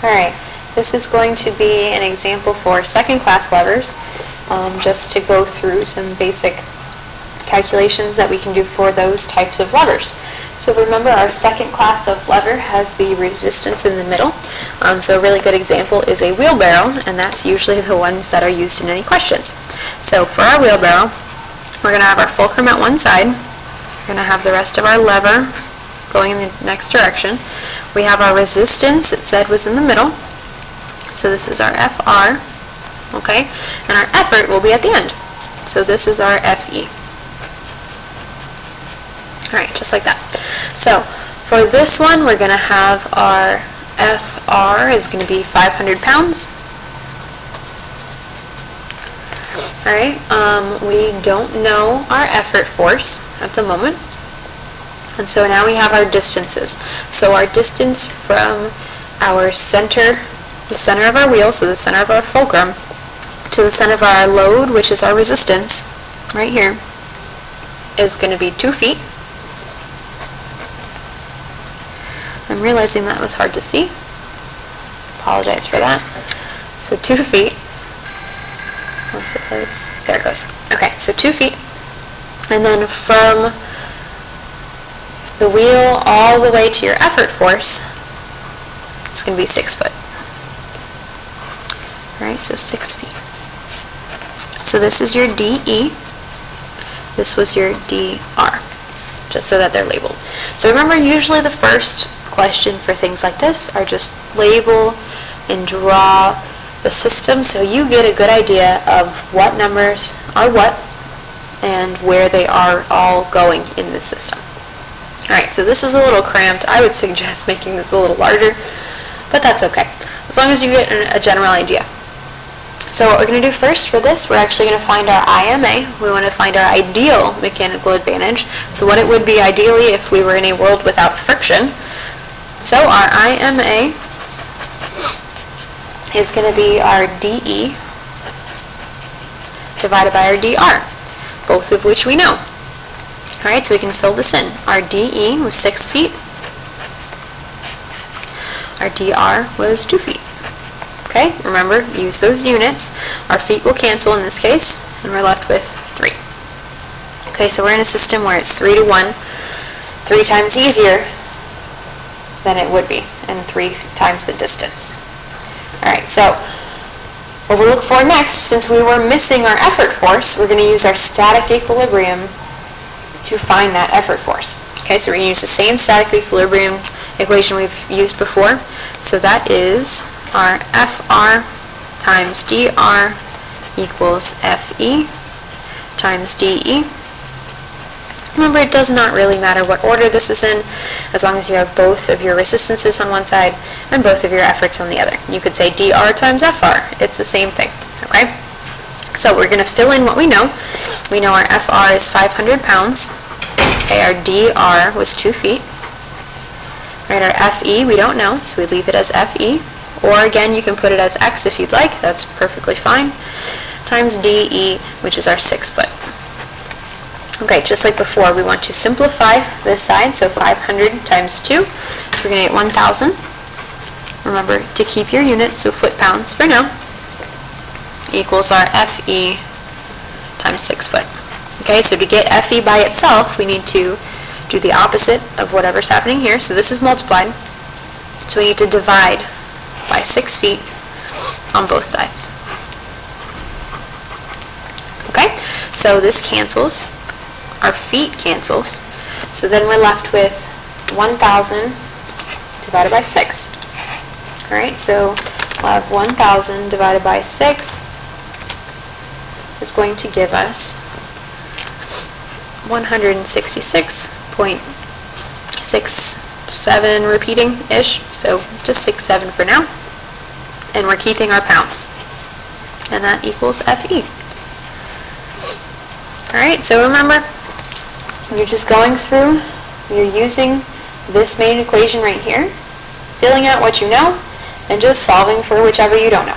Alright, this is going to be an example for second class levers, um, just to go through some basic calculations that we can do for those types of levers. So remember our second class of lever has the resistance in the middle. Um, so a really good example is a wheelbarrow, and that's usually the ones that are used in any questions. So for our wheelbarrow, we're going to have our fulcrum at one side, we're going to have the rest of our lever going in the next direction. We have our resistance, it said was in the middle. So this is our FR, okay? And our effort will be at the end. So this is our FE. Alright, just like that. So for this one, we're going to have our FR is going to be 500 pounds. Alright, um, we don't know our effort force at the moment. And so now we have our distances. So our distance from our center, the center of our wheel, so the center of our fulcrum, to the center of our load, which is our resistance, right here, is going to be 2 feet. I'm realizing that was hard to see. Apologize for that. So 2 feet. Once it loads, there it goes. Okay, so 2 feet. And then from the wheel all the way to your effort force, it's going to be 6 foot. Alright, so 6 feet. So this is your DE. This was your DR, just so that they're labeled. So remember, usually the first question for things like this are just label and draw the system so you get a good idea of what numbers are what and where they are all going in the system. Alright, so this is a little cramped. I would suggest making this a little larger, but that's okay, as long as you get a general idea. So what we're going to do first for this, we're actually going to find our IMA. We want to find our ideal mechanical advantage. So what it would be ideally if we were in a world without friction. So our IMA is going to be our DE divided by our DR, both of which we know. Alright, so we can fill this in. Our DE was 6 feet. Our DR was 2 feet. Okay, remember, use those units. Our feet will cancel in this case, and we're left with 3. Okay, so we're in a system where it's 3 to 1, 3 times easier than it would be, and 3 times the distance. Alright, so what we'll look for next, since we were missing our effort force, we're going to use our static equilibrium to find that effort force. Okay, so we're going to use the same static equilibrium equation we've used before. So that is our FR times DR equals FE times DE. Remember, it does not really matter what order this is in, as long as you have both of your resistances on one side and both of your efforts on the other. You could say DR times FR. It's the same thing, okay? So we're going to fill in what we know. We know our FR is 500 pounds. Okay, our DR was 2 feet. Right, our FE we don't know, so we leave it as FE. Or again, you can put it as X if you'd like, that's perfectly fine. Times DE, which is our 6 foot. Okay, just like before, we want to simplify this side, so 500 times 2, so we're going to get 1,000. Remember to keep your units, so foot-pounds for now equals our FE times 6 foot. Okay, so to get FE by itself, we need to do the opposite of whatever's happening here. So this is multiplied. So we need to divide by 6 feet on both sides. Okay, so this cancels. Our feet cancels. So then we're left with 1,000 divided by 6. Alright, so we'll have 1,000 divided by 6 is going to give us 166.67 repeating-ish, so just 67 for now. And we're keeping our pounds. And that equals FE. Alright, so remember, you're just going through, you're using this main equation right here, filling out what you know, and just solving for whichever you don't know.